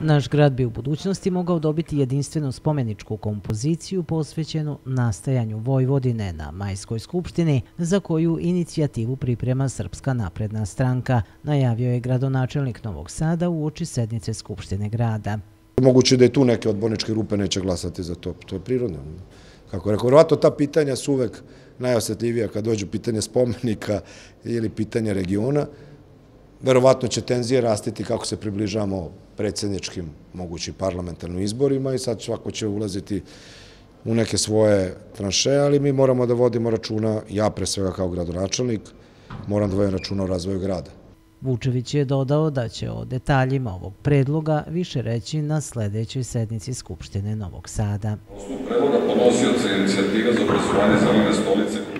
Naš grad bi u budućnosti mogao dobiti jedinstvenu spomeničku kompoziciju posvećenu nastajanju Vojvodine na Majskoj skupštini, za koju inicijativu priprema Srpska napredna stranka, najavio je gradonačelnik Novog Sada u oči sednice Skupštine grada. Moguće da je tu neke odborničke rupe neće glasati za to, to je prirodno. Kako rekao, vjerovatno ta pitanja su uvek najosjetljivija kad dođu pitanje spomenika ili pitanje regiona. Verovatno će tenzije rastiti kako se približamo predsjedničkim mogućim parlamentarnim izborima i sad svako će ulaziti u neke svoje tranše, ali mi moramo da vodimo računa, ja pre svega kao gradonačelnik, moram da vodim računa o razvoju grada. Vučević je dodao da će o detaljima ovog predloga više reći na sljedećoj sednici Skupštine Novog Sada. Osnovu predloga podnosioca inicijativa za obrazovanje zelene stolice